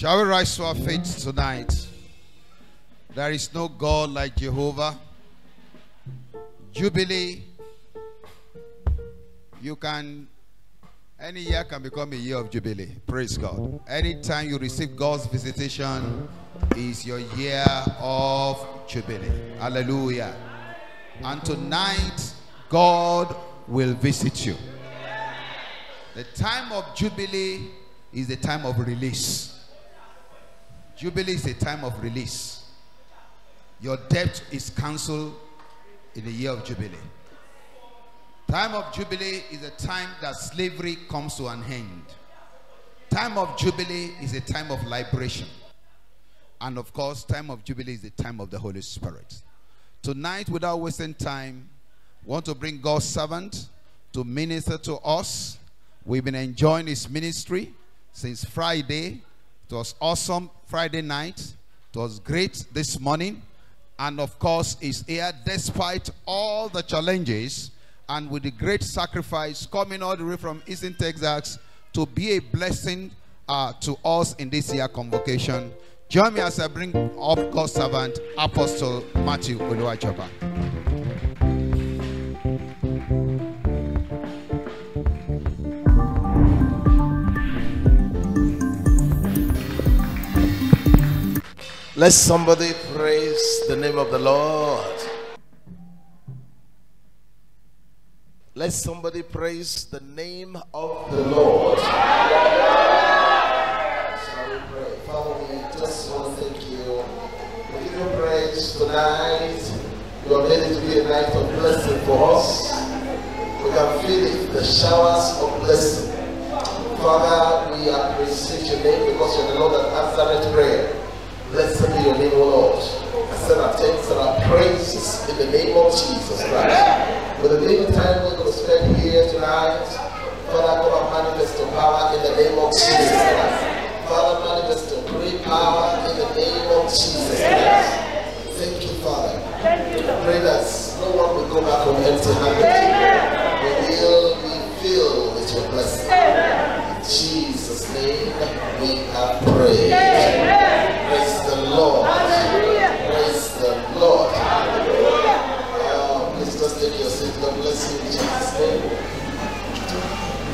Shall we rise to our feet tonight? There is no God like Jehovah. Jubilee. You can, any year can become a year of Jubilee. Praise God. Anytime you receive God's visitation is your year of Jubilee. Hallelujah. And tonight, God will visit you. The time of Jubilee is the time of release. Jubilee is a time of release. Your debt is cancelled in the year of Jubilee. Time of Jubilee is a time that slavery comes to an end. Time of Jubilee is a time of liberation. And of course, time of Jubilee is the time of the Holy Spirit. Tonight, without wasting time, want to bring God's servant to minister to us. We've been enjoying his ministry since Friday. It was awesome Friday night. It was great this morning. And of course, is here despite all the challenges and with the great sacrifice coming all the way from Eastern Texas to be a blessing uh, to us in this year convocation. Join me as I bring up God's servant, Apostle Matthew Oluwajoba. Let somebody praise the name of the Lord. Let somebody praise the name of the Lord. Shall we pray? Father, we just want to thank you. We give you praise tonight. You are made to be a night of blessing for us. We can feel it, the showers of blessing. Father, we appreciate your name because you're the Lord that answered prayer. Blessed be your name, O Lord. I send our thanks and our praises in the name of Jesus Christ. With the little time we're going to spend here tonight, Father, come and manifest your power in the name of Jesus Christ. Father, manifest your great power in the name of Jesus Christ. Thank you, Father. Thank you, Lord. Pray that no one will go back home empty handed. We will be filled with your blessing. In Jesus' name, we have prayed. Praise the Lord. Praise the Lord. Uh, please just take your seat. God bless you in Jesus' name.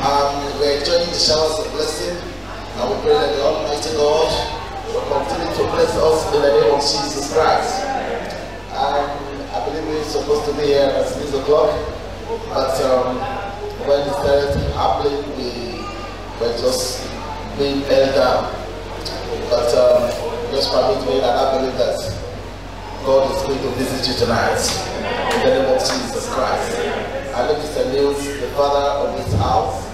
Um, we're enjoying the showers of blessing. And we pray that the Almighty God will continue to bless us in the name of Jesus Christ. Um, I believe we're supposed to be here at 6 o'clock. But um, when it started happening, we were just being held down. But um, just permit me and I believe that God is going to visit you tonight in the name of Jesus Christ. I look Mr. Niels, the father of this house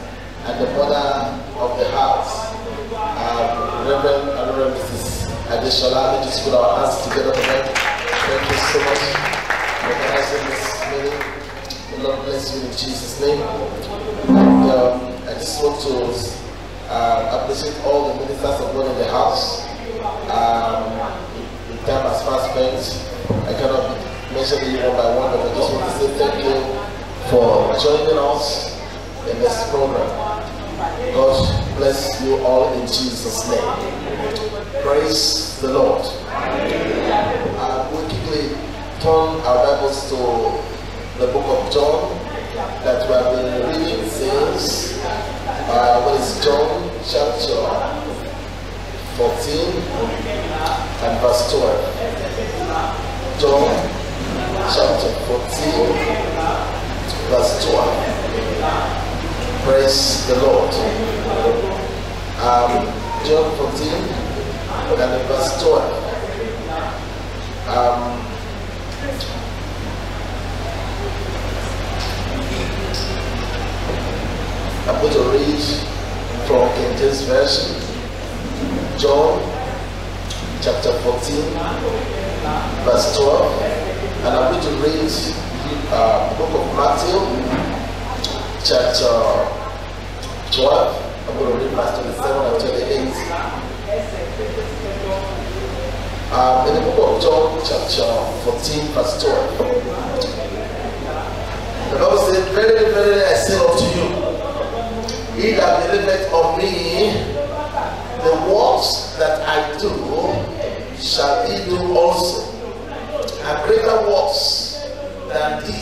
and the mother of the house. Um, Reverend and Reverend Mrs. Adesola, let us put our hands together them. Thank you so much for organizing this meeting. The Lord bless you in Jesus' name. And um, I just want to uh, appreciate all the ministers of God in the house. Um, the time has fast spent. I cannot mention you one by one, but I just want to say thank you for joining us in this program. God bless you all in Jesus' name. Praise the Lord. We'll quickly turn our Bibles to the book of John that we have been reading since. Uh, what is John chapter 14 and verse 12. John chapter 14, verse 12. Praise the Lord. Um, John 14 and verse 12. Um, I'm going to read from King James Version. John chapter 14, verse 12. And I'm going to read uh, the book of Matthew, chapter 12. I'm going to read verse 27 and 28. Um, in the book of John, chapter 14, verse 12. The Bible said, Verily, verily, I say unto you, he that believeth on me, the works that I do shall he do also. And greater works than these,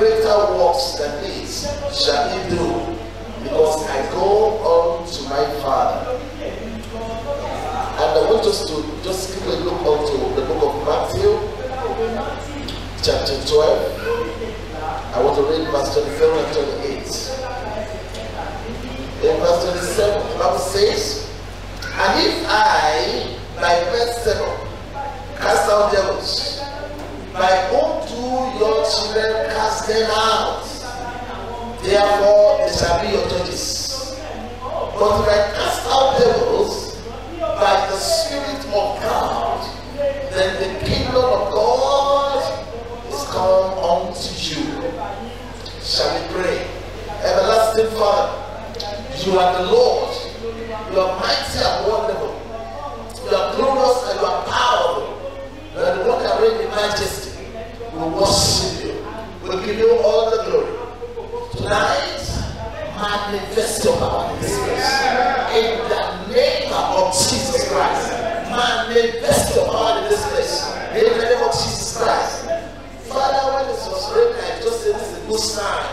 greater works than these shall he do, because I go on to my Father. And I want us to just quickly look onto the book of Matthew, chapter 12. I want to read verse 27 and 28. In verse 27, the Bible says, And if I, by Beelzebub, cast out devils, by whom do your children cast them out? Therefore, they shall be your judges. But if I cast out devils by the Spirit of God, then the kingdom of God is come unto you. Shall we pray? Everlasting Father, you are the Lord. You are mighty and wonderful. You are glorious and you are powerful. The that reign in majesty. We worship you. We give you all the glory. Tonight, manifest your power in this place. In the name of Jesus Christ. Manifest your power in this place. In the name of Jesus Christ. Father, when this was written, I just said this is a good sign.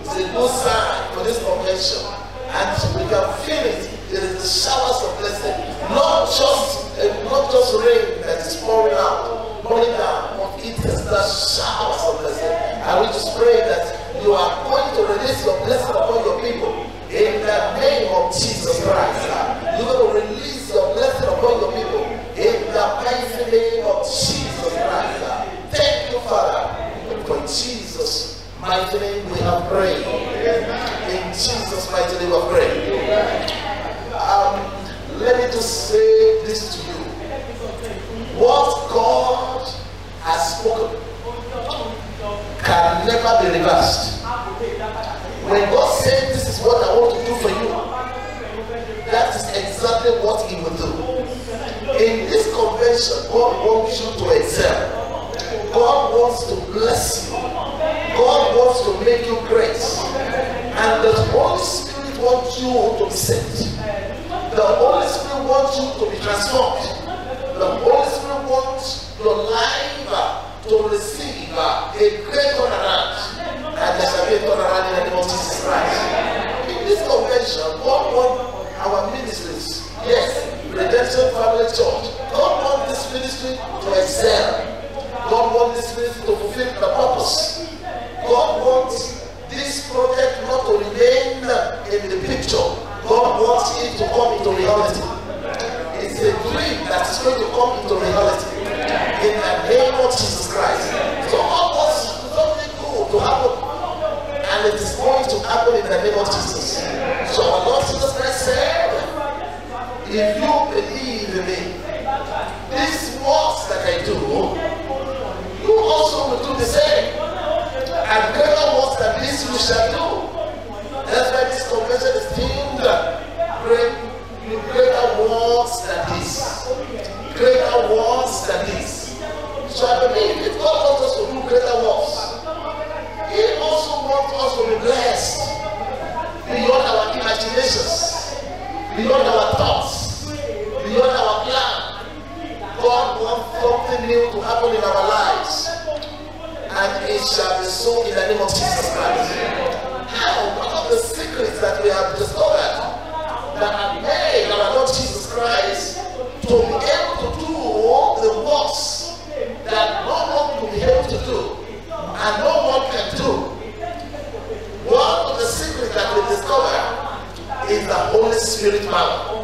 It's a good sign for this convention. And we can feel it. It is the showers of blessing. Not just, uh, not just rain that is pouring out, pouring down, but it is the showers of blessing. And we just pray that you are going to release your blessing upon your people. In the name of Jesus Christ. You're going to release your blessing upon your people. In the mighty name of Jesus Christ. Thank you, Father. For Jesus' mighty name we have prayed. Is the Holy Spirit power.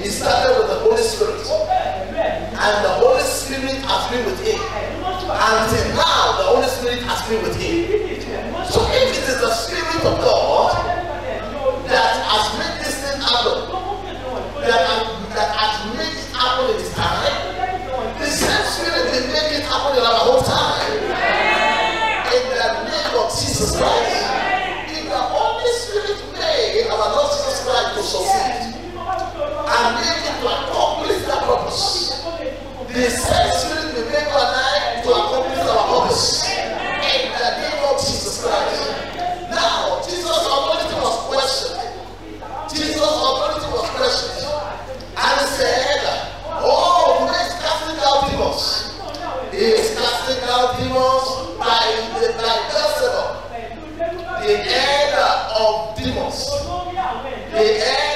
He started with the Holy Spirit, and the Holy Spirit has been with him. Until now, the Holy Spirit has been with him. So if it is the Spirit of God that has made this thing happen, that, that has made it happen in his time, the same Spirit will make it happen in our whole time. In the name of Jesus Christ. making our Lord Jesus Christ to succeed and make it to accomplish that purpose. The same spirit will make our life to accomplish our purpose in the name of Jesus Christ. Now, Jesus' authority was questioned. Jesus' authority was questioned. And said, Oh, who is casting out demons? He is casting out demons by é, é.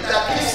That gives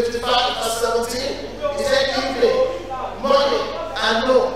55 verse 17. He said, evening, morning, and noon?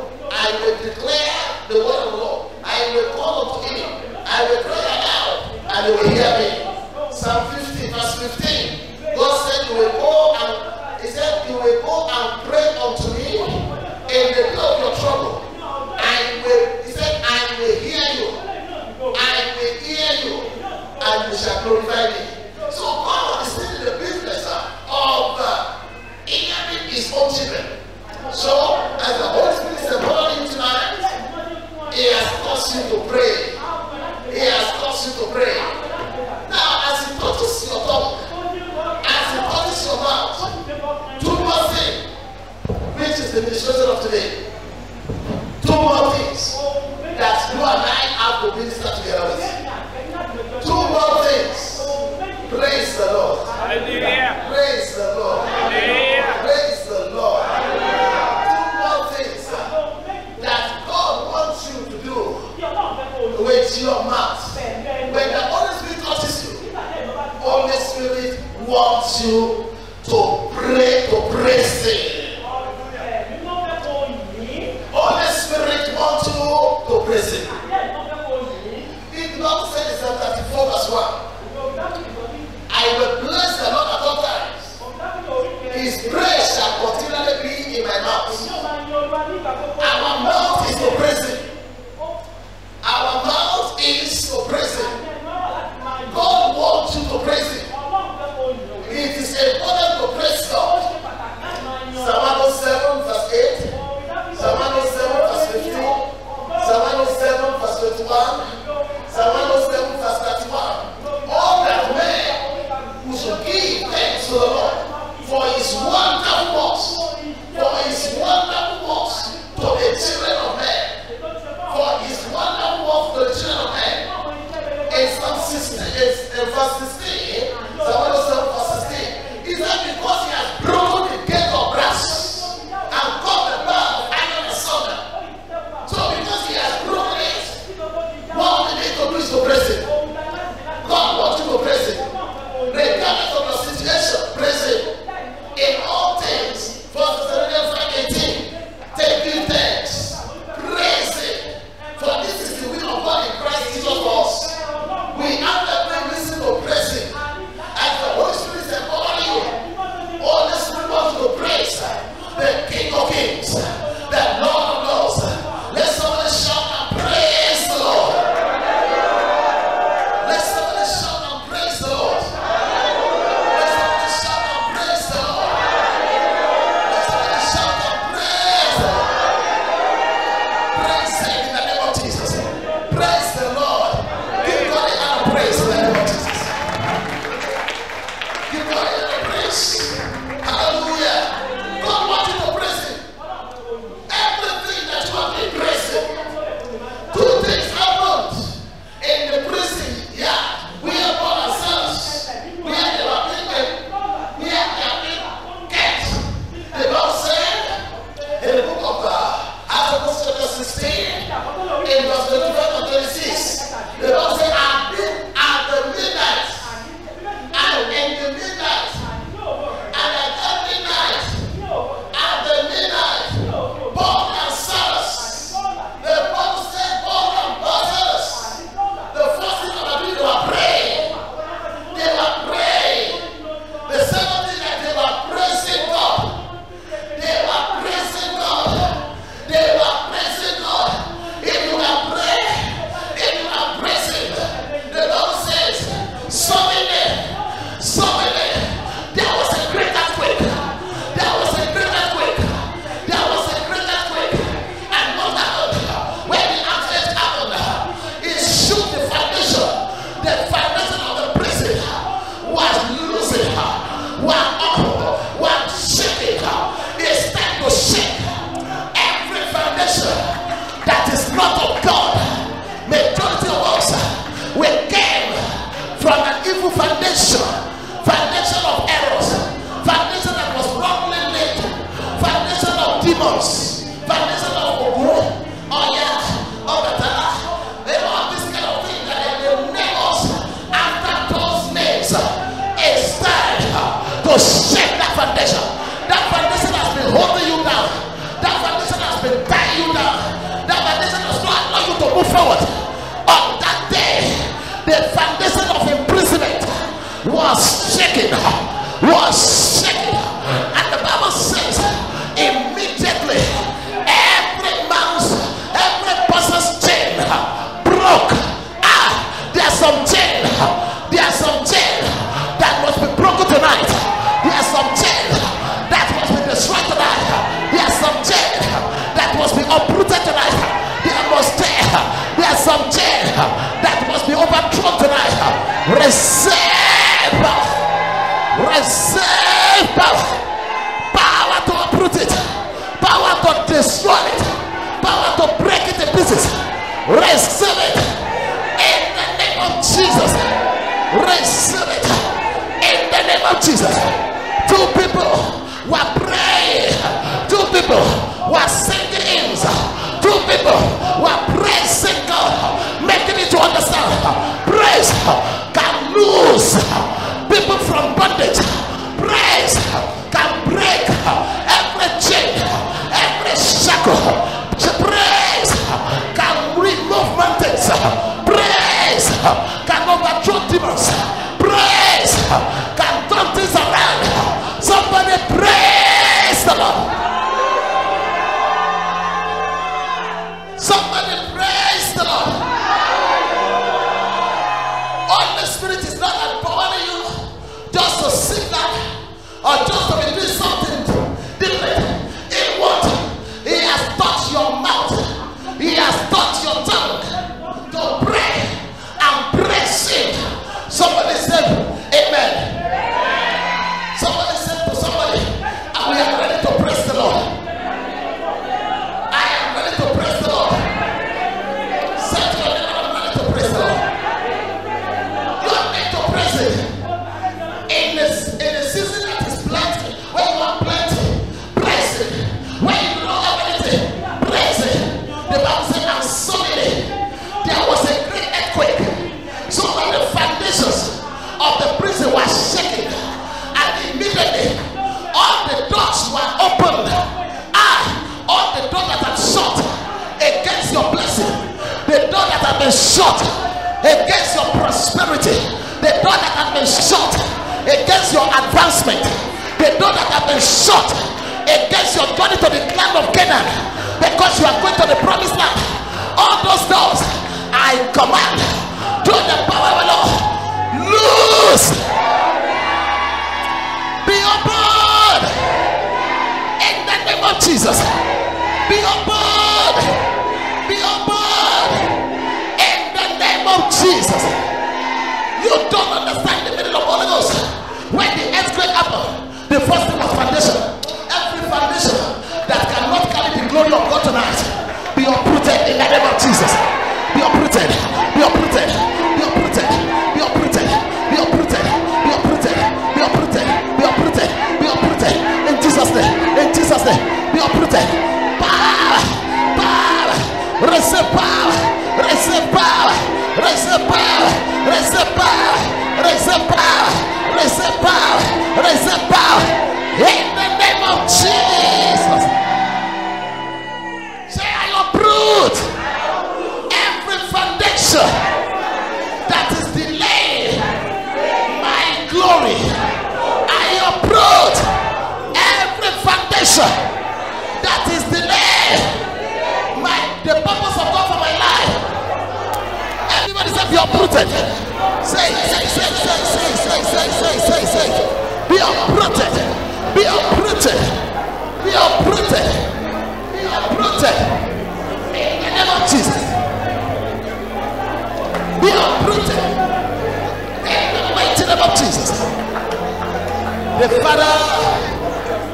The father,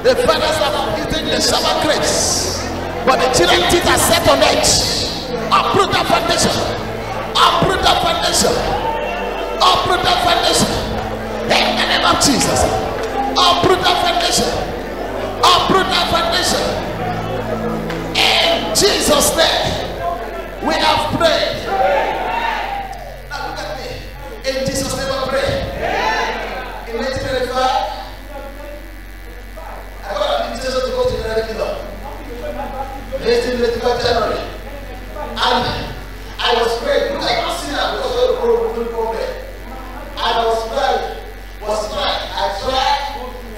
the fathers have eaten the sour grapes, but the children teeth are set on edge. Uproot that foundation. Uproot that foundation. Uproot that foundation. In the name of Jesus. Uproot that foundation. Uproot that foundation. In Jesus' name, we have prayed. Now look at me. In Jesus' 1995 January. And I was praying. Look, I not seen that because of the problem. problem. And I was trying, was trying. I tried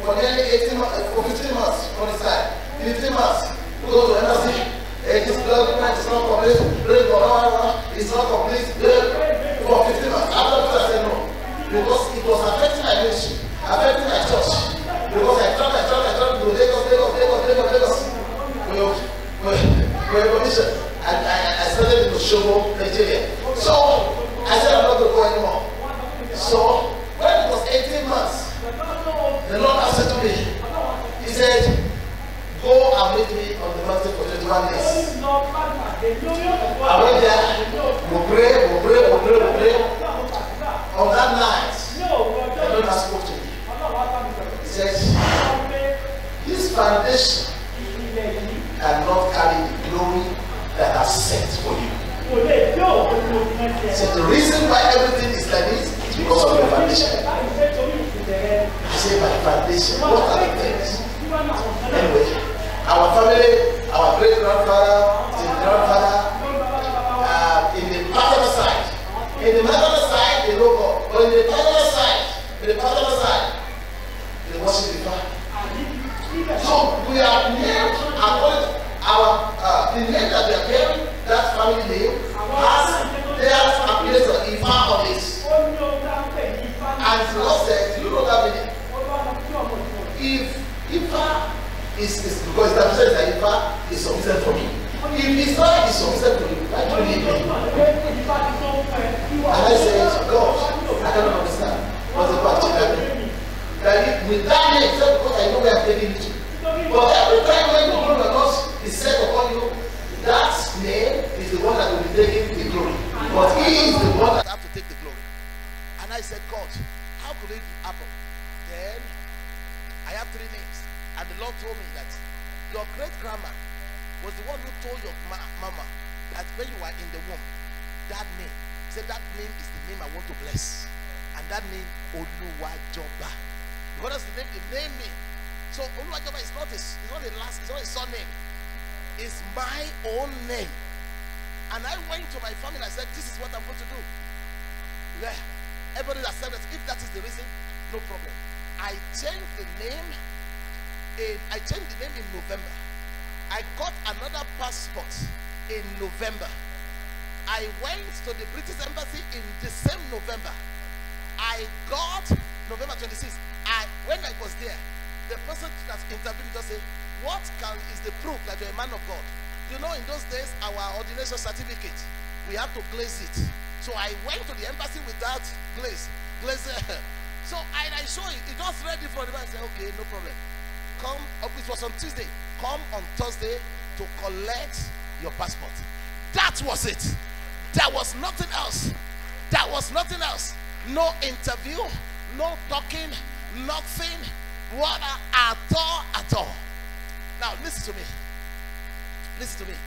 for nearly 18 months, for 15 months on the side. 15 months. Go to embassy. It is document is not complete. Bring for one It's not complete. For 15 months. After that, I said no. Because it was affecting my ministry, affecting my church. Because I tried, I tried, I tried to Lagos, Lagos, Lagos, Lagos, Lagos. We were commissioned. And I, I started in Oshobo, Nigeria. So I said I'm not going to go anymore. So when it was 18 months, the Lord said to me, He said, Go and meet me on the mountain for 21 days. I went there, we pray, we pray, we pray, we pray. On that night, the Lord has to me. He said, This foundation cannot carry the glory that I set for you. So the reason why everything is like this is because of your foundation. I say my foundation. What are the things? Anyway, our family, our great grandfather, his grandfather, uh, in the paternal side, in the maternal side, they know but in the paternal side, in the paternal side, they worship the Father. So we are named according our uh, the name that we are bearing, that family name, has their appearance of Ifa on it. And the Lord said, you know that meaning? If Ifa is, is because that says that Ifa is sufficient for me. If Ifa is sufficient for you, why do you need me? And I said, God, I cannot understand. What's the question that That with that name, because I know where I'm taking. But every time when the of God is set upon you, that name is the one that will be taking the glory. But he is the one that has to take the glory. And I said, God, how could it happen? Then I have three names. And the Lord told me that your great grandma was the one who told your ma- mama that when you were in the womb, that name, said that name is the name I want to bless. And that name, Oluwajoba. What does? The name mean? So Oluwajoba is not a, it's not a last, it's not a surname. It's my own name. And I went to my family and I said, This is what I'm going to do. Yeah. Everybody accepted. If that is the reason, no problem. I changed the name in I changed the name in November. I got another passport in November. I went to the British Embassy in the same November. I got November 26th. I when I was there, the person that interviewed just said, What can is the proof that you're a man of God? You know, in those days, our ordination certificate, we have to glaze it. So I went to the embassy without glaze. Glaze. so I, I saw it. It was ready for the I said, okay, no problem. Come up. It was on Tuesday. Come on Thursday to collect your passport. That was it. There was nothing else. There was nothing else. No interview, no talking, nothing. What at all, at all. Now listen to me. Listen to me.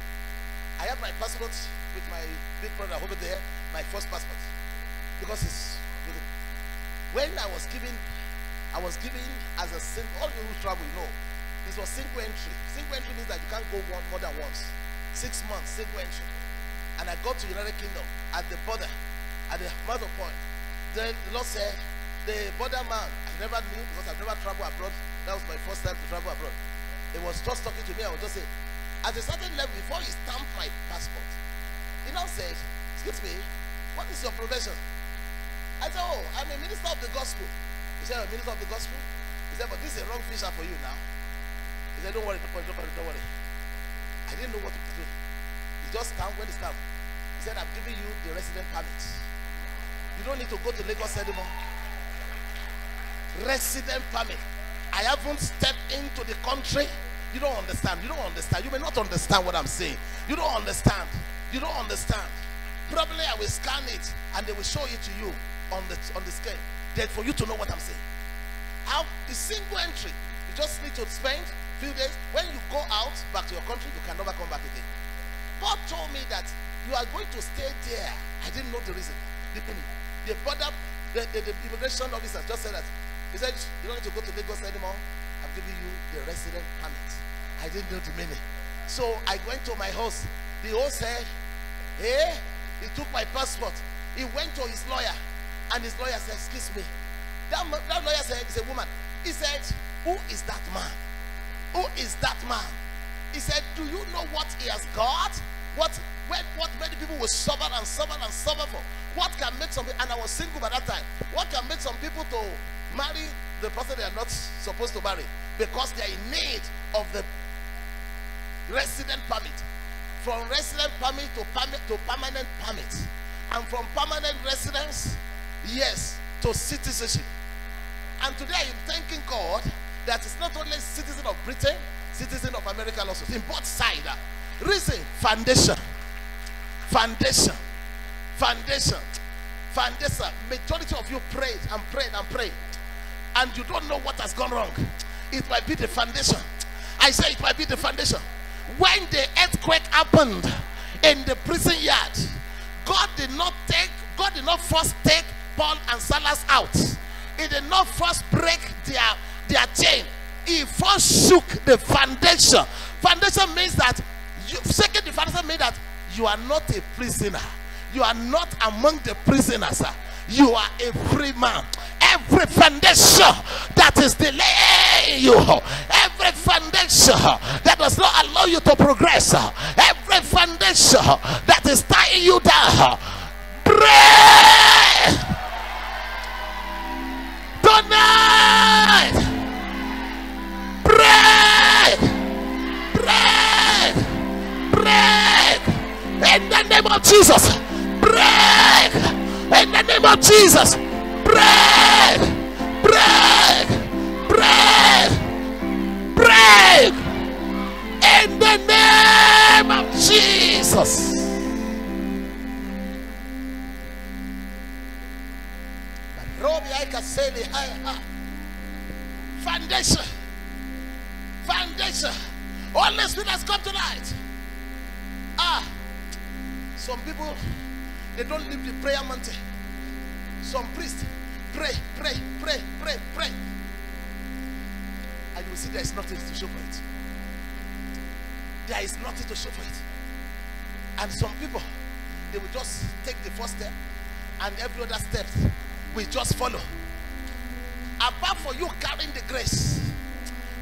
I have my passport with my big brother over there, my first passport. Because it's when I was given, I was given as a single, all you who travel, you know, this was single entry. Single entry means that you can't go one more than once. Six months, single entry. And I got to United Kingdom at the border, at the mother point. Then the Lord said, the border man, I never knew because I've never traveled abroad. That was my first time to travel abroad. He was just talking to me. I was just saying, at a certain level, before he stamped my passport, he now said, Excuse me, what is your profession? I said, Oh, I'm a minister of the gospel. He said, A minister of the gospel? He said, But this is a wrong fisher for you now. He said, Don't worry, don't worry, don't worry, don't worry. I didn't know what to do. He just stamped when he stamped. He said, I'm giving you the resident permit. You don't need to go to Lagos anymore. Resident permit. I haven't stepped into the country. You don't understand. You don't understand. You may not understand what I'm saying. You don't understand. You don't understand. Probably I will scan it and they will show it to you on the on the screen. Then for you to know what I'm saying. have the single entry. You just need to spend a few days. When you go out back to your country, you can never come back again. God told me that you are going to stay there. I didn't know the reason. The, the border, the, the, the immigration officer just said that. He said, you don't need to go to Lagos anymore. I'm giving you the resident permit. I didn't know the meaning. So I went to my host. The host said, Hey, he took my passport. He went to his lawyer, and his lawyer said, Excuse me. That, that lawyer said, It's a woman. He said, Who is that man? Who is that man? He said, Do you know what he has got? What when, what many people will suffer and suffer and suffer for? What can make some and I was single by that time. What can make some people to marry the person they are not supposed to marry because they are in need of the resident permit. From resident permit to permit to permanent permit. And from permanent residence, yes, to citizenship. And today I am thanking God that it's not only citizen of Britain, citizen of America also. In both sides. Reason, foundation. Foundation. Foundation. Foundation. Majority of you prayed and prayed and prayed. And you don't know what has gone wrong. It might be the foundation. I say it might be the foundation. When the earthquake happened in the prison yard, God did not take, God did not first take Paul and Silas out. He did not first break their, their chain. He first shook the foundation. Foundation means that you shaking the foundation means that you are not a prisoner. You are not among the prisoners. You are a free man. Every foundation that is delaying you, every foundation that does not allow you to progress, every foundation that is tying you down, break tonight. Break, break, break in the name of Jesus. Break in the name of Jesus. Break, break, break, break in the name of Jesus. Foundation. Foundation. Holy Spirit has come tonight. Ah, some people they don't leave the prayer mountain. Some priests pray, pray, pray, pray, pray, and you will see there is nothing to show for it. There is nothing to show for it. And some people they will just take the first step, and every other step will just follow. Apart for you carrying the grace,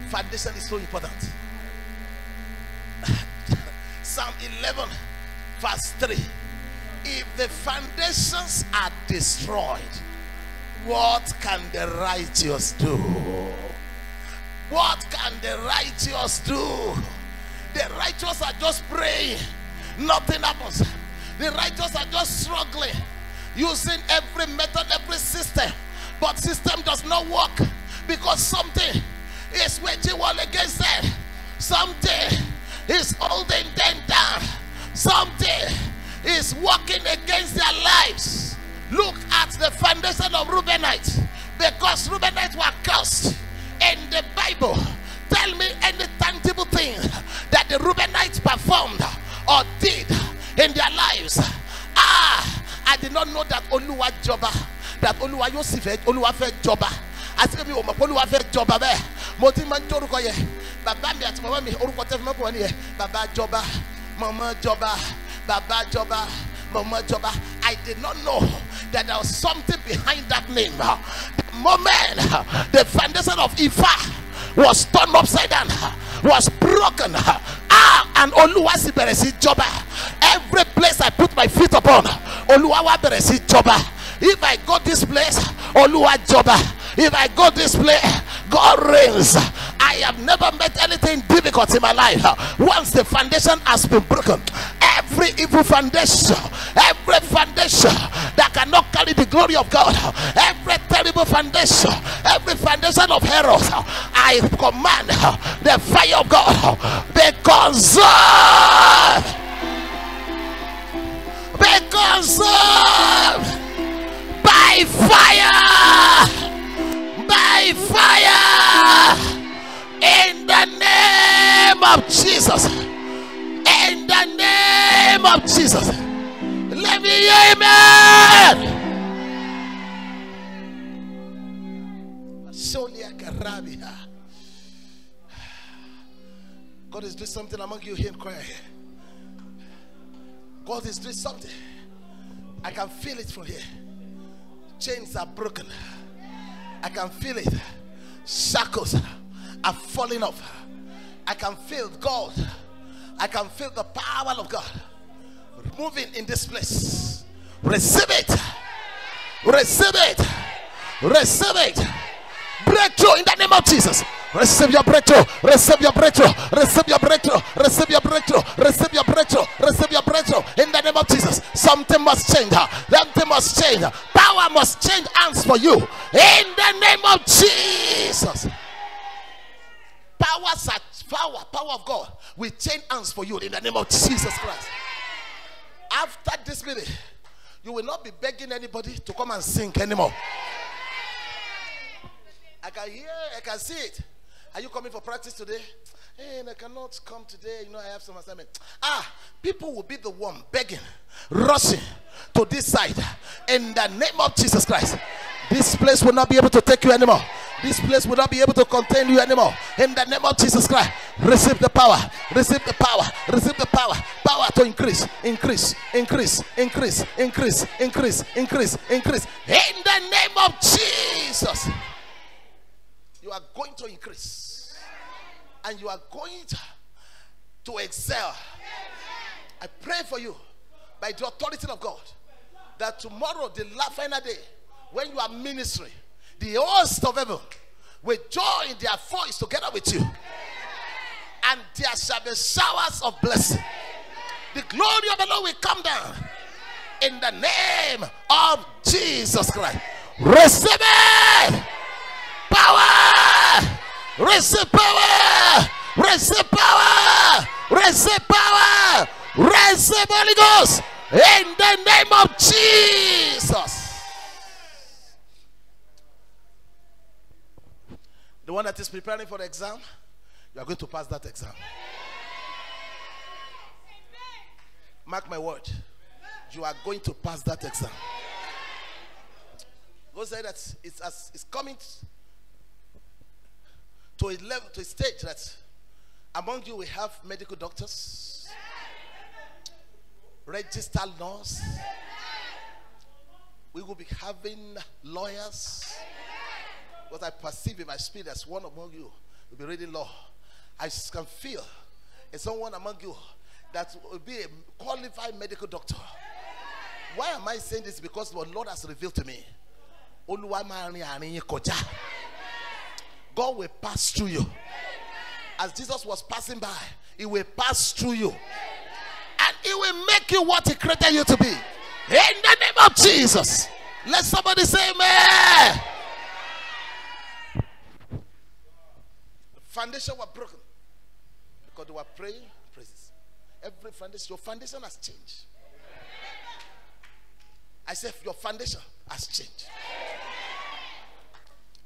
foundation is so important. Psalm 11, verse 3. If the foundations are destroyed, what can the righteous do? What can the righteous do? The righteous are just praying, nothing happens. The righteous are just struggling, using every method, every system, but system does not work because something is waging war against them. Something is holding them down. Something is working against their lives. Look at the foundation of Reubenites because Reubenites were cursed in the Bible. Tell me any tangible thing that the Reubenites performed or did in their lives. Ah, I did not know that Oluwa Joba, that Oluwa Yosef, Oluwa fẹ́ jọba. Àti pé mi ò mọ̀ pé jọba bẹ́ẹ̀. Mo ti máa ń jó orúkọ yẹn. Bàbá mi àti màmá mi orúkọ tẹ́ fi nìyẹn. Bàbá jọba, màmá jọba, bàbá jọba, màmá jọba. I did not know that there was something behind that name. The moment the foundation of Ifa was turned upside down, was broken. Ah, and Oluwa sì bẹ̀rẹ̀ sí jọba. Every place I put my feet upon, Oluwa sí jọba. If I go this place, Oluwa jọba. If I go this place, God reigns. I have never met anything difficult in my life. Once the foundation has been broken, every evil foundation, every foundation that cannot carry the glory of God, every terrible foundation, every foundation of errors, I command the fire of God be consumed. Be consumed by fire. By fire in the name of Jesus. In the name of Jesus. Let me hear amen. God is doing something among you here in choir. God is doing something. I can feel it from here. Chains are broken. I can feel it. Shackles are falling off. I can feel God. I can feel the power of God moving in this place. Receive it. Receive it. Receive it. Breakthrough in the name of Jesus. Receive your breakthrough. Receive your breakthrough. Receive your breakthrough. Receive your breakthrough. Receive your breakthrough. Receive your breakthrough. In the name of Jesus. Something must change. Something must change. Power must change hands for you. In the name of Jesus. Power, power, power of God we change hands for you in the name of Jesus Christ. After this meeting, you will not be begging anybody to come and sing anymore. I can hear, I can see it. Are you coming for practice today? Hey, I cannot come today. You know, I have some assignment. Ah, people will be the one begging, rushing to this side in the name of Jesus Christ. This place will not be able to take you anymore. This place will not be able to contain you anymore. In the name of Jesus Christ, receive the power, receive the power, receive the power, power to increase, increase, increase, increase, increase, increase, increase, increase. In the name of Jesus you are going to increase and you are going to, excel. I pray for you by the authority of God that tomorrow, the last final day, when you are ministering, the host of heaven will join their voice together with you, and there shall be showers of blessing. The glory of the Lord will come down in the name of Jesus Christ. Receive it power. Receive power. Receive power. Receive power. Receive Holy Ghost. In the name of Jesus. The one that is preparing for the exam, you are going to pass that exam. Mark my word. You are going to pass that exam. God said that it's, as, it's coming to a level, to a stage that among you we have medical doctors, registered nurse. We will be having lawyers. What I perceive in my spirit as one among you will be reading law. I can feel it's someone among you that will be a qualified medical doctor. Why am I saying this? Because the Lord has revealed to me. God will pass through you. As Jesus was passing by, He will pass through you. And He will make you what He created you to be. In the name of Jesus. Let somebody say, Amen. Foundation was broken because they were praying praises. Every foundation, your foundation has changed. I said, Your foundation has changed.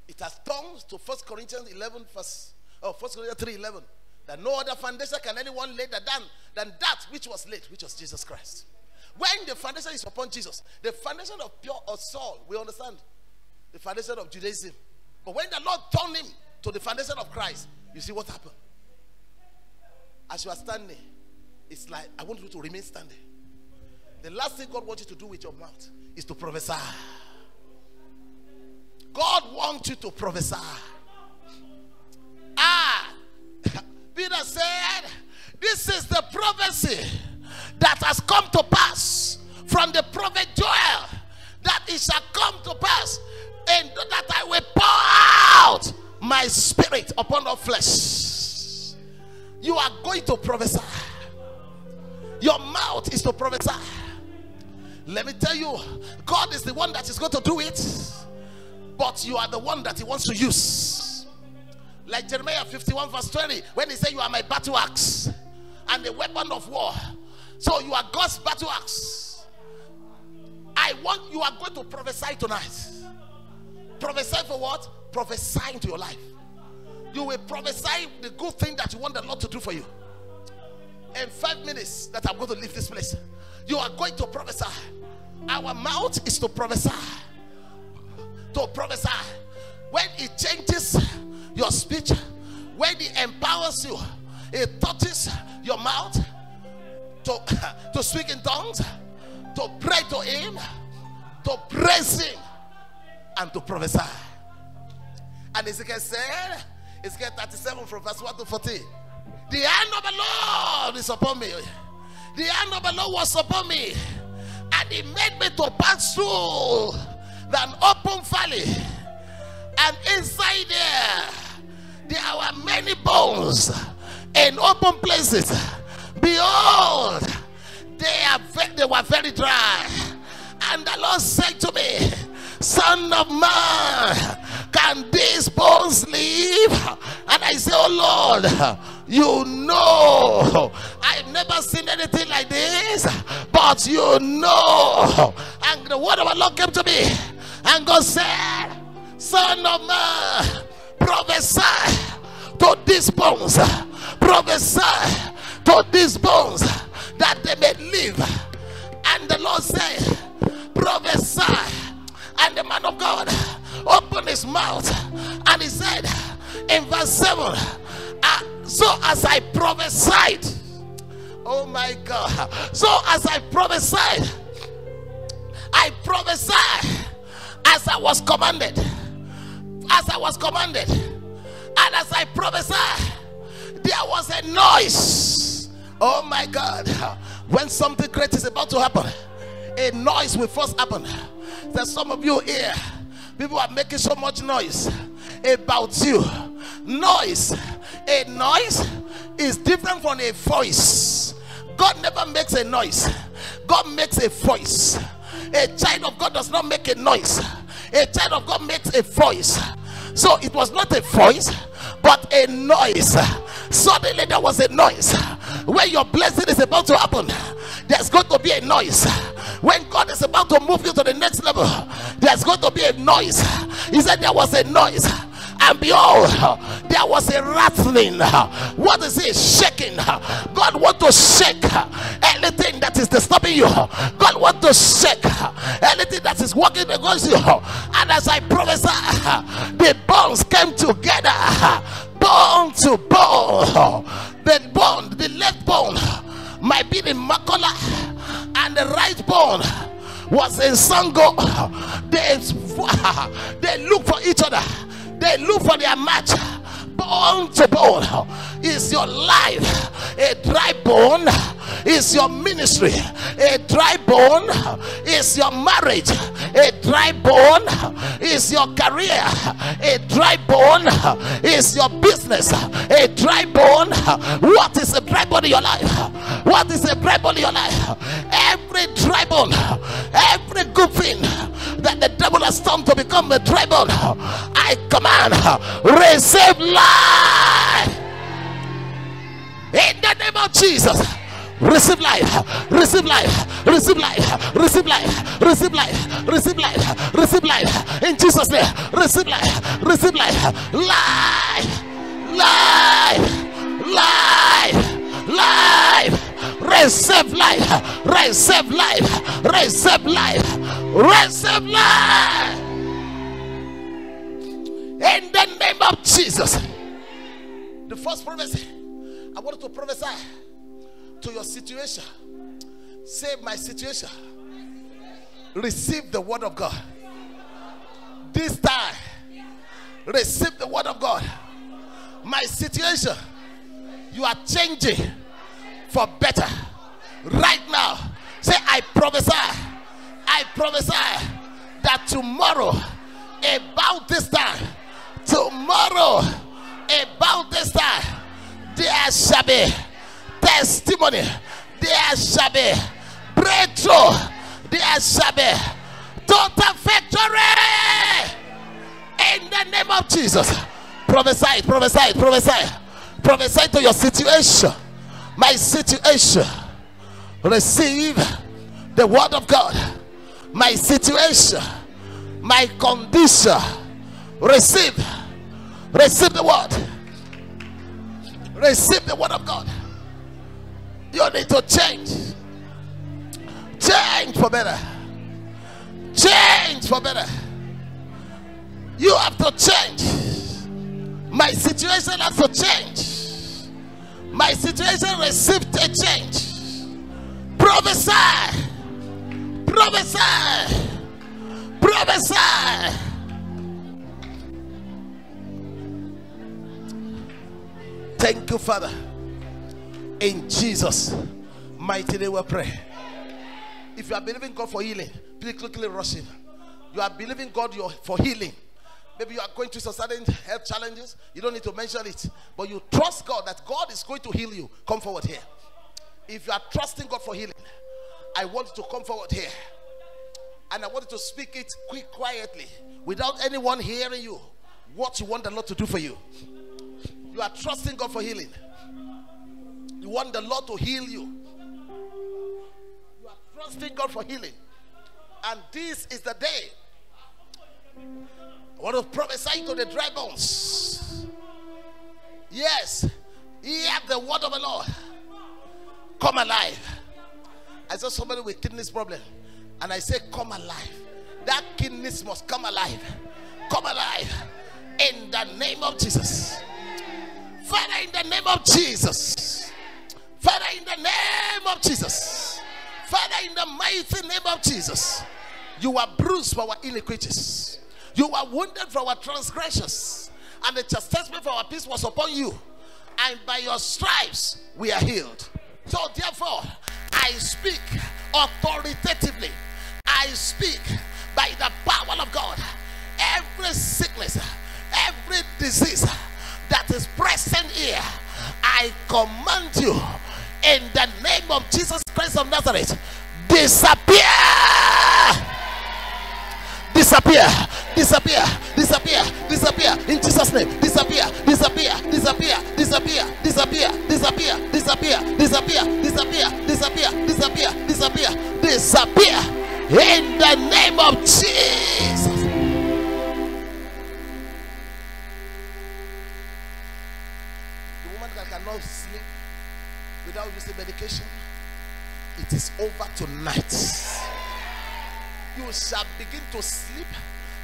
It has turned to First Corinthians 11, verse, oh, 1 Corinthians 3 11. That no other foundation can anyone lay than, than that which was laid, which was Jesus Christ. When the foundation is upon Jesus, the foundation of Paul or Saul, we understand the foundation of Judaism. But when the Lord turned him to the foundation of Christ, you see what happened. As you are standing, it's like I want you to remain standing. The last thing God wants you to do with your mouth is to prophesy. God wants you to prophesy. Ah, Peter said, This is the prophecy that has come to pass from the prophet Joel that it shall come to pass, and that I will pour out my spirit upon all flesh. You are going to prophesy. Your mouth is to prophesy. Let me tell you, God is the one that is going to do it, but you are the one that He wants to use. Like Jeremiah 51, verse 20, when He said, You are my battle axe and the weapon of war. So you are God's battle axe. I want you are going to prophesy tonight. Prophesy for what? Prophesying to your life. You will prophesy the good thing that you want the Lord to do for you. In five minutes that I'm going to leave this place, you are going to prophesy. Our mouth is to prophesy. To prophesy. When it changes your speech, when it empowers you, it touches your mouth to, to speak in tongues, to pray to Him, to praise Him, and to prophesy. And Ezekiel said, Ezekiel 37 from verse 1 to 14. The hand of the Lord is upon me. The hand of the Lord was upon me. And he made me to pass through an open valley. And inside there, there were many bones in open places. Behold, they, are they were very dry. And the Lord said to me, Son of man, can these bones live? And I say, Oh Lord, you know, I've never seen anything like this, but you know. And the word of the Lord came to me, and God said, Son of man, prophesy to these bones, prophesy to these bones that they may live. And the Lord said, prophesy. The man of God opened his mouth and he said in verse 7 "Ah, So as I prophesied, oh my God, so as I prophesied, I prophesied as I was commanded, as I was commanded, and as I prophesied, there was a noise. Oh my God, when something great is about to happen, a noise will first happen. There's some of you here, people are making so much noise about you. Noise, a noise is different from a voice. God never makes a noise, God makes a voice. A child of God does not make a noise, a child of God makes a voice. So it was not a voice, but a noise. Suddenly there was a noise. where your blessing is about to happen, there's going to be a noise. When God is about to move you to the next level, there's going to be a noise. He said there was a noise. And behold, there was a rattling. What is it? Shaking. God want to shake anything that is disturbing you. God want to shake anything that is working against you. And as I prophesy, the bones came together, bone to bone. The bone, the left bone, might be in Makola, and the right bone was in Sango. They, they look for each other. They look for their match. Bone to bone is your life. A dry bone is your ministry. A dry bone is your marriage. A dry bone is your career. A dry bone is your business. A dry bone. What is a dry bone in your life? What is a dry bone in your life? Every dry bone, every good thing that the devil has turned to become a dry bone, I command receive life in the name of Jesus. Receive life, receive life, receive life, receive life, receive life, receive life, receive life in Jesus' name. Receive life, receive life, life, life, life, life. Receive life, receive life, receive life, receive life in the name of Jesus. The first prophecy I wanted to prophesy to your situation. Save my situation. Receive the word of God. This time, receive the word of God. My situation, you are changing for better. Right now, say, I prophesy. I prophesy that tomorrow, about this time, tomorrow, about this time, there shall be testimony, there shall be breakthrough, there shall be total victory in the name of Jesus. Prophesy, prophesy, prophesy, prophesy to your situation, my situation. Receive the word of God, my situation, my condition Receive. Receive the word. Receive the word of God. You need to change. Change for better. Change for better. You have to change. My situation has to change. My situation received a change. Prophesy. Prophesy. Prophesy. Thank you, Father. In Jesus' mighty name we pray. If you are believing God for healing, please quickly rush in. You are believing God for healing. Maybe you are going through some certain health challenges. You don't need to mention it. But you trust God that God is going to heal you. Come forward here. If you are trusting God for healing, I want you to come forward here. And I want you to speak it quick, quietly, without anyone hearing you. What you want the Lord to do for you. You are trusting God for healing. You want the Lord to heal you. You are trusting God for healing. And this is the day. I want to prophesy to the dry bones. Yes, hear the word of the Lord. Come alive. I saw somebody with kidneys problem, and I say, Come alive. That kidneys must come alive. Come alive in the name of Jesus. Father, in the name of Jesus. Father, in the name of Jesus. Father, in the mighty name of Jesus. You are bruised for our iniquities. You are wounded for our transgressions. And the chastisement for our peace was upon you. And by your stripes we are healed. So therefore, I speak authoritatively. I speak by the power of God. Every sickness, every disease that is present here, I command you in the name of Jesus Christ of Nazareth, disappear. Disappear, disappear, disappear, disappear in Jesus' name. Disappear, disappear, disappear, disappear, disappear, disappear, disappear, disappear, disappear, disappear, disappear, disappear, disappear in the name of Jesus. It is over tonight. You shall begin to sleep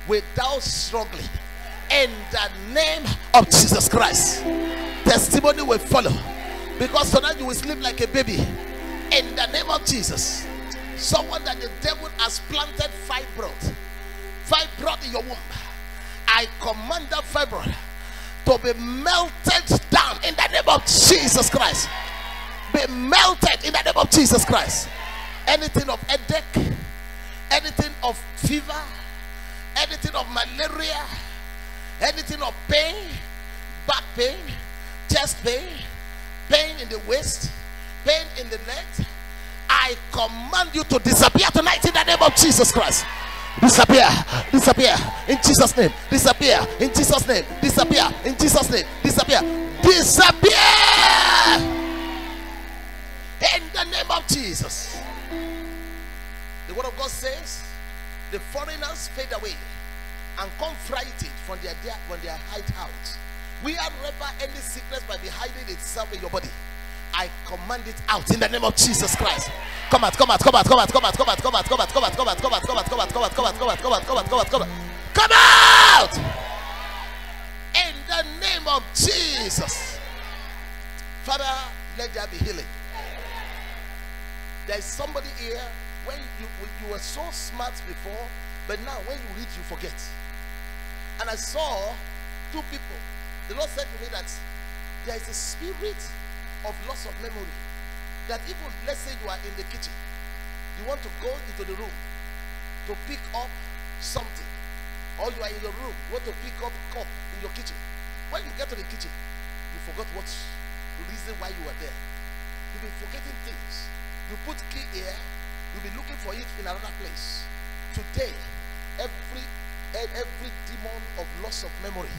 without struggling. In the name of Jesus Christ, testimony will follow because tonight you will sleep like a baby. In the name of Jesus, someone that the devil has planted fibroid, fibroid in your womb. I command that fibroid to be melted down in the name of Jesus Christ. Be melted in the name of Jesus Christ. Anything of headache, anything of fever, anything of malaria, anything of pain, back pain, chest pain, pain in the waist, pain in the legs, I command you to disappear tonight in the name of Jesus Christ. Disappear, disappear in Jesus' name, disappear in Jesus' name, disappear in Jesus' name, disappear, disappear in the name of Jesus. The word of God says, the foreigners fade away and come frightened from their when they are hide out. Wherever any sickness might be hiding itself in your body, I command it out in the name of Jesus Christ. Come out, come out, come out, come out, come out, come out, come out, come out, come out, come out, come out, come out, come out, come out, come out, come out, come out, come out, come out, come out. Come out! In the name of Jesus. Father, let there be healing. There is somebody here when you you were so smart before, but now when you read, you forget. And I saw two people. The Lord said to me that there is a spirit of loss of memory. That even let's say you are in the kitchen, you want to go into the room to pick up something, or you are in your room, you want to pick up cup in your kitchen. When you get to the kitchen, you forgot what the reason why you were there. You've been forgetting things. You put key here, you'll be looking for it in another place. Today, every every demon of loss of memory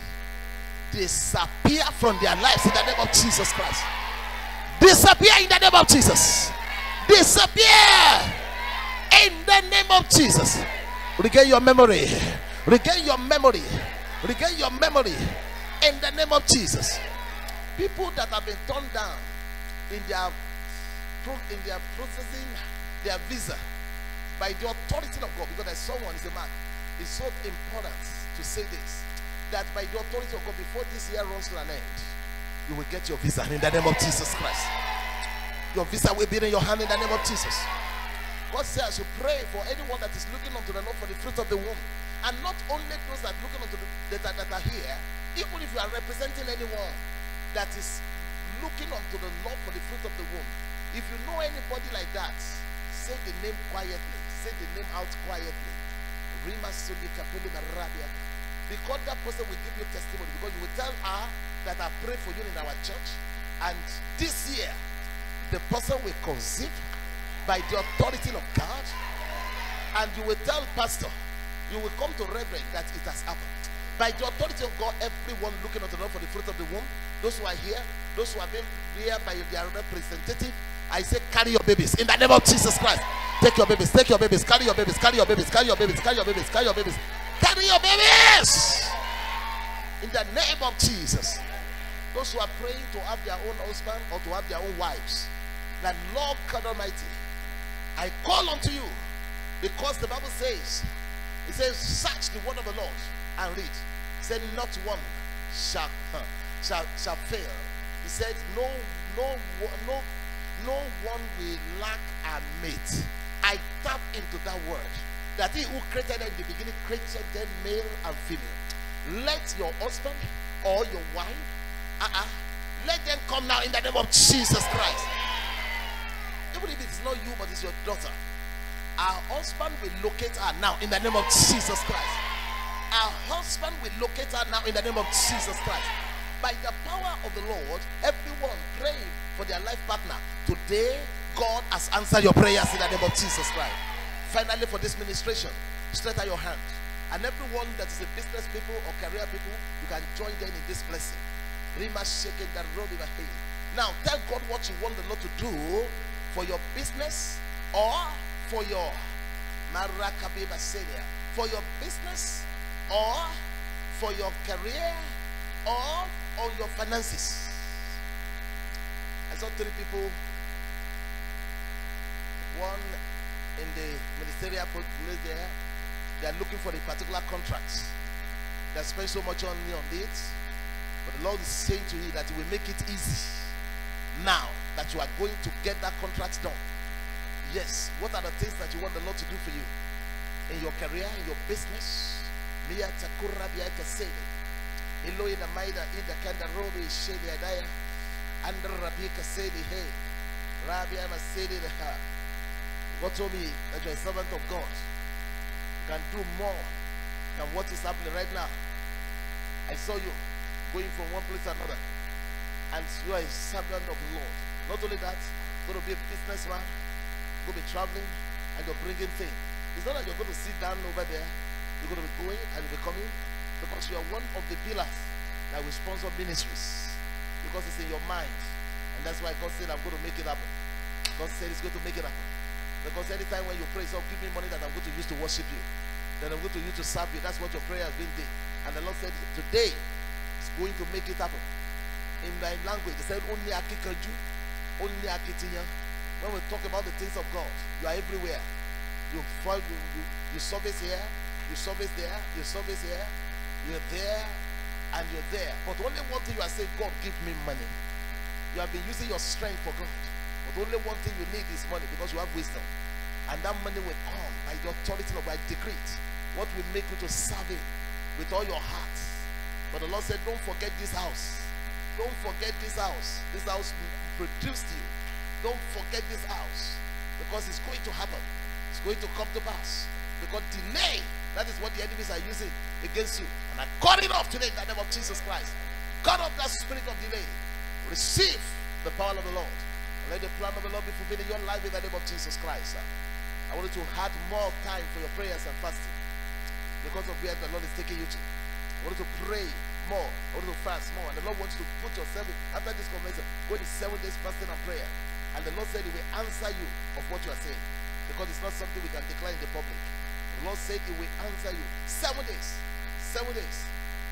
disappear from their lives in the name of Jesus Christ. Disappear in the name of Jesus. Disappear in the name of Jesus. Regain your memory. Regain your memory. Regain your memory in the name of Jesus. People that have been turned down in their in their processing their visa by the authority of God, because there's someone is a man. It's so important to say this that by the authority of God, before this year runs to an end, you will get your visa in the name of Jesus Christ. Your visa will be in your hand in the name of Jesus. God says, you pray for anyone that is looking unto the Lord for the fruit of the womb. And not only those that are looking unto the, that, that are here, even if you are representing anyone that is looking unto the Lord for the fruit of the womb, if you know anybody like that, say the name quietly. Say the name out quietly. Because that person will give you testimony. Because you will tell her that I prayed for you in our church. And this year, the person will conceive by the authority of God. And you will tell pastor, you will come to reverend that it has happened. By the authority of God, everyone looking unto the Lord for the fruit of the womb, those who are here, those who have been here by their representative, I say carry your babies in the name of Jesus Christ. Take your babies, take your babies, carry your babies, carry your babies, carry your babies, carry your babies, carry your babies, carry your babies in the name of Jesus. Those who are praying to have their own husband or to have their own wives, that Lord God Almighty, I call unto you because the Bible says, it says, search the word of the Lord and read. It said, not one shall shall shall fail. He said, no, no, no, no one will lack a mate. I tap into that word that he who created them in the beginning created them male and female. Let your husband or your wife, uh-uh, let them come now in the name of Jesus Christ. Even if it's not you, but it's your daughter, our husband will locate her now in the name of Jesus Christ. Our husband will locate her now in the name of Jesus Christ. By the power of the Lord, everyone praying for their life partner. Today, God has answered your prayers in the name of Jesus Christ. Finally, for this ministration, stretch out your hand. And everyone that is a business people or career people, you can join them in this blessing. Shaking that road. Now, tell God what you want the Lord to do for your business or for your Marakabiba Senior, for your business or for your career or on your finances. I saw three people, one in the ministerial place there, they are looking for a particular contract. They spend so much on on it, but the Lord is saying to you that He will make it easy now that you are going to get that contract done. Yes, what are the things that you want the Lord to do for you in your career, in your business? Mia takura bia kasede. Ilo ina maida ida kanda shede adaya. Andra rabi kasede hey. Rabia masede the ha. God told me that you're a servant of God. You can do more than what is happening right now. I saw you going from one place to another. And you are a servant of the Lord. Not only that, you're going to be a businessman, you're going to be traveling, and you're bringing things. It's not that you're going to sit down over there. You're going to be going and you'll be coming because you are one of the pillars that will sponsor ministries because it's in your mind. And that's why God said, I'm going to make it happen. God said, He's going to make it happen. Because anytime when you pray, so give me money that I'm going to use to worship you. Then I'm going to use to serve you. That's what your prayer has been did. And the Lord said, Today, He's going to make it happen. In my language, He said, Only akikaju, only akitinya. When we talk about the things of God, you are everywhere. You you, you, you service here, you service there, you service here, you're there, and you're there. But only one thing you are saying, God, give me money. You have been using your strength for God. But only one thing you need is money because you have wisdom. And that money will come by the authority of by decree. What will make you to serve Him with all your heart. But the Lord said, Don't forget this house. Don't forget this house. This house produced you. Don't forget this house. Because it's going to happen. It's going to come to pass. Because delay, that is what the enemies are using against you. And I cut it off today in the name of Jesus Christ. Cut off that spirit of delay. Receive the power of the Lord. And let the plan of the Lord be fulfilled in your life in the name of Jesus Christ. I want you to have more time for your prayers and fasting. Because of where the Lord is taking you to. I want you to pray more. I want you to fast more. And the Lord wants you to put yourself in, after this convention, go to seven days fasting and prayer. And the Lord said He will answer you of what you are saying. Because it's not something we can declare in the public. The Lord said He will answer you. Seven days. Seven days.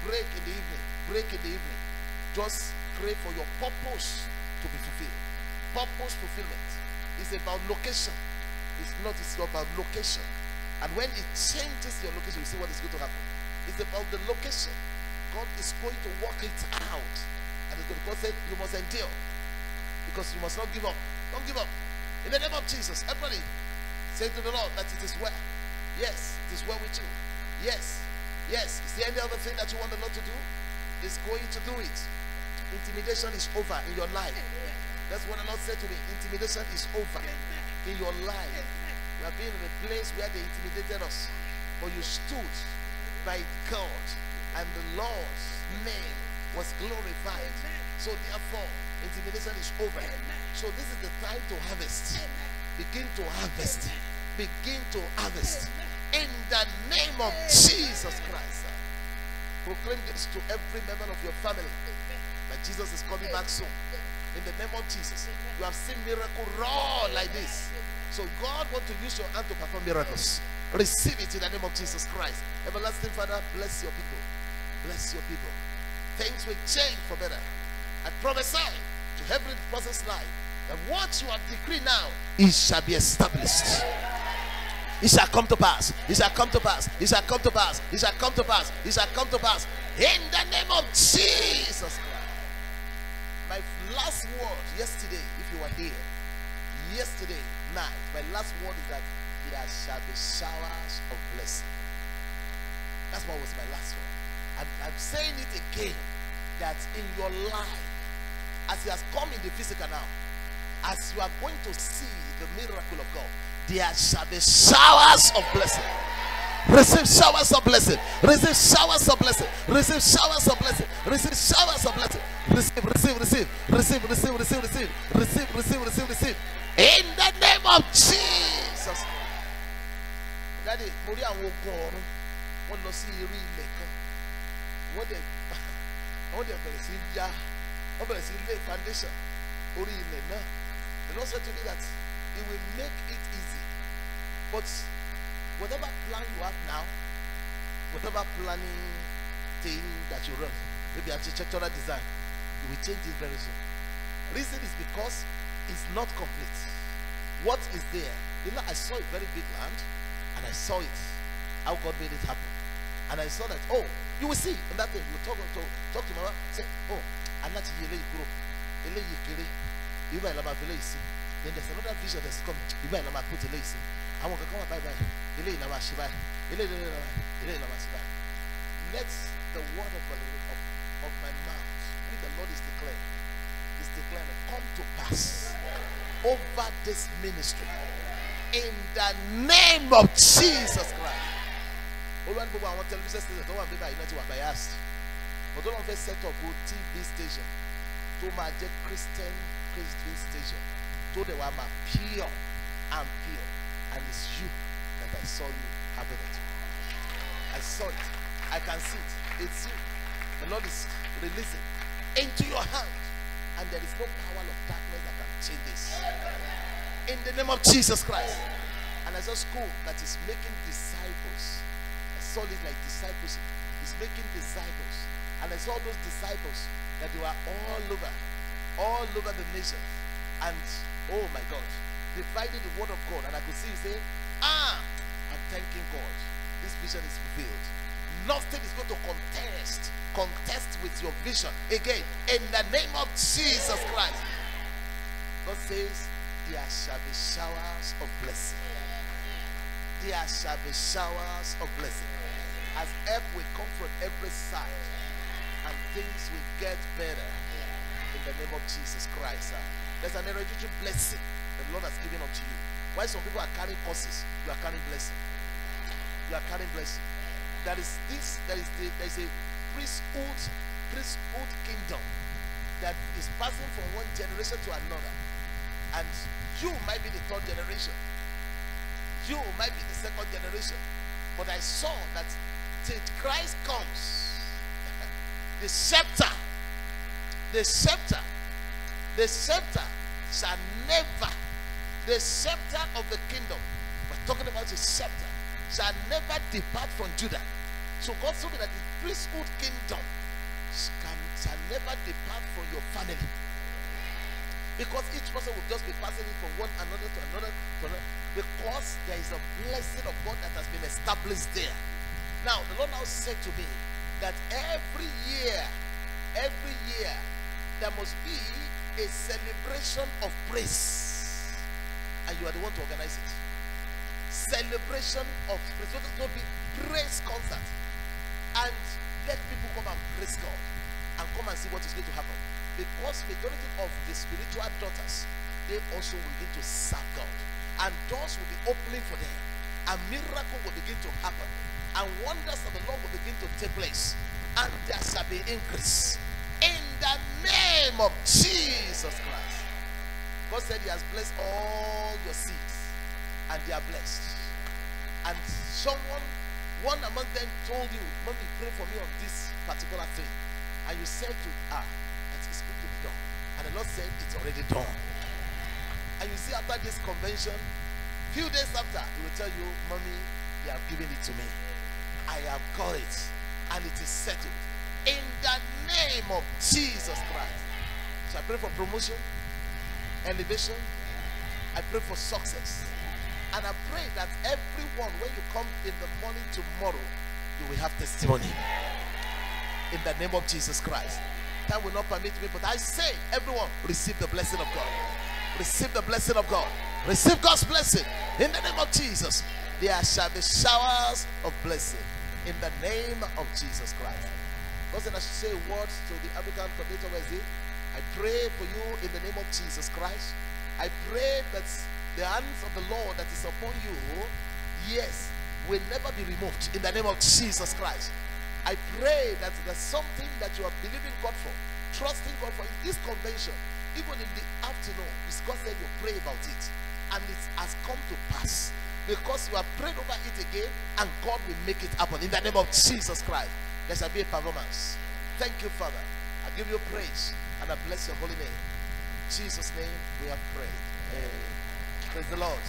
break in the evening, break in the evening. Just pray for your purpose to be fulfilled. Purpose fulfillment is about location. It's not, it's about location. And when it changes your location, you see what is going to happen. It's about the location. God is going to work it out. And it's going to God said, You must endure. Because you must not give up. Don't give up. In the name of Jesus, everybody say to the Lord that it is well. Yes, it is well with you. Yes, yes. Is there any other thing that you want the Lord to do? Is going to do it. Intimidation is over in your life. That's what the Lord said to me. Intimidation is over in your life. We have been in a place where they intimidated us, but you stood by God, and the Lord's name was glorified. So therefore, intimidation is over. So this is the time to harvest. Begin to harvest. Begin to harvest. In the name of Jesus Christ. Proclaim this to every member of your family that Jesus is coming back soon. In the name of Jesus. You have seen miracle raw like this. So God wants to use your hand to perform miracles. Receive it in the name of Jesus Christ. Everlasting Father, bless your people. Bless your people. Things will change for better. I prophesy to every person's life that what you have decreed now, it shall be established. It shall come to pass. It shall come to pass. It shall come to pass. It shall come to pass. It shall come to pass. In the name of Jesus Christ. My last word yesterday, if you were here, yesterday night, my last word is that there shall be showers of blessing. That's what was my last word. And I'm saying it again that in your life, as He has come in the physical now, as you are going to see the miracle of God, there shall be showers of blessing. Receive showers of blessing. Receive showers of blessing. Receive showers of blessing. Receive showers of blessing. Receive, receive, receive, receive, receive, receive, receive, receive, receive, receive, receive. In the name of Jesus. Daddy, mo rí àwọn ogun ọ̀run wọ́n lọ sí irú ilẹ̀ kan wọ́n dẹ̀ wọ́n dẹ̀ bẹ̀rẹ̀ sí yá wọ́n bẹ̀rẹ̀ sí foundation the Lord said to me that he will make it easy. But whatever plan you have now whatever planning thing that you run maybe architectural design you will change it very soon. Reason is because it's not complete. What is there? You know I saw a very big land and I saw it. How God made it happen. And I saw that oh you will see. In that thing you talk to talk to mama say oh aláti yí eléyìí ìgbà yìí la máa fi eléyìí sí. Then there's another vision that's coming. Ìgbà yìí la máa put eléyìí sí. Àwọn kankan wà báyìí báyìí. La máa ṣe báyìí. Máa eléyìí la máa ṣe báyìí. Let the word of, of, of my mouth which the Lord is declaring is declaring come to pass over this ministry. In the name of Jesus Christ. Olúwa ní gbogbo àwọn television station tó wà níbà yìí náà ti wà biased. But olóòwò fẹ́ set up o tv station tó máa jẹ́ christian christian station. Dẹ̀ wá máa pure and pure and it's you that I saw you having it. I saw it. I can see it. It's you. The Lord is releasing into your hand and there is no power of darkness that can change this. In the name of Jesus Christ. And I saw school that is making disciples I saw it like discipleship. Is making disciples. And I saw those disciples that they were all over all over the nation. And oh my God dividing the word of God. And I could see you say ah I'm thanking God. This vision is fulfilled nothing is going to contest contest with your vision. Again in the name of Jesus Christ. God says there shall be showers of blessing. There shall be showers of blessing. As help will come from every side and things will get better the name of Jesus Christ. There's an hereditary blessing the Lord has given unto you. Why some people are carrying curses, you are carrying blessing. You are carrying blessing. There is this, there is the, there is a priesthood, priesthood kingdom that is passing from one generation to another. And you might be the third generation. You might be the second generation. But I saw that till Christ comes, the scepter, the scepter, the scepter shall never, the scepter of the kingdom, we're talking about the scepter, shall never depart from Judah, So God told me that the priesthood kingdom shall never depart from your family. Because each person will just be passing it from one another to another to another. Because there is a blessing of God that has been established there. Now, the Lord now said to me that every year, every year, there must be a celebration of praise. And you are the one to organize it. Celebration of praise. Don't, don't be praise concert. And let people come and praise God and come and see what is going to happen. Because the majority of the spiritual daughters, they also will begin to serve God. And doors will be opening for them. And miracle will begin to happen. And wonders of the Lord will begin to take place. And there shall be increase. In the name of Jesus Christ. God said he has blessed all your seeds. And they are blessed. And someone, one among them told you, Mommy, pray for me on this particular thing. And you said to her, it is going to be done. And the Lord said, it's already done. And you see, after this convention, few days after, he will tell you, Mommy, they have given it to me. I have got it. And it is settled. In the name of Jesus Christ. So I pray for promotion, elevation. I pray for success. And I pray that everyone, when you come in the morning tomorrow, you will have testimony. In the name of Jesus Christ. Time will not permit me, but I say, everyone, receive the blessing of God. Receive the blessing of God. Receive God's blessing. In the name of Jesus. There shall be showers of blessing. In the name of Jesus Christ. Said I should say words to the African coordinator Wednesday. I pray for you in the name of Jesus Christ. I pray that the hands of the Lord that is upon you, yes, will never be removed in the name of Jesus Christ. I pray that there's something that you are believing God for, trusting God for in this convention, even in the afternoon, because God said you pray about it, and it has come to pass because you have prayed over it again, and God will make it happen in the name of Jesus Christ. There shall be a performance. Thank you, Father. I give you praise and I bless your holy name. In Jesus' name we have prayed. Amen. Praise the Lord.